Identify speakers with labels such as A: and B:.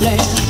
A: land.